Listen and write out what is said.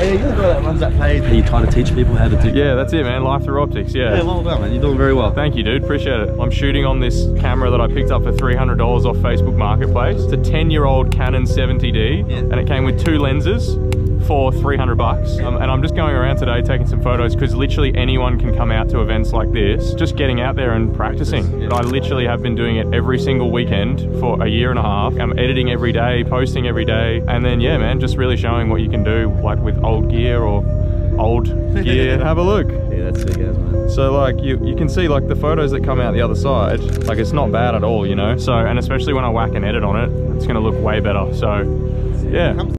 Hey, you're the guy that runs that page and you try to teach people how to do Yeah, that's it, man. Life through optics. Yeah. Yeah, well done, man. You're doing very well. Thank you, dude. Appreciate it. I'm shooting on this camera that I picked up for $300 off Facebook Marketplace. It's a 10-year-old Canon 70D, Yeah. and it came with two lenses for 300 bucks. Um, and I'm just going around today taking some photos because literally anyone can come out to events like this, just getting out there and practicing. But I literally have been doing it every single weekend for a year and a half. I'm editing every day, posting every day, and then yeah, man, just really showing what you can do, like with old gear or old gear. Have a look. Yeah, that's sick as man. So like you, you can see like the photos that come out the other side, like it's not bad at all, you know? So, and especially when I whack and edit on it, it's gonna look way better. So yeah.